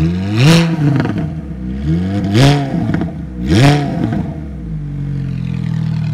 Yeah. Yeah.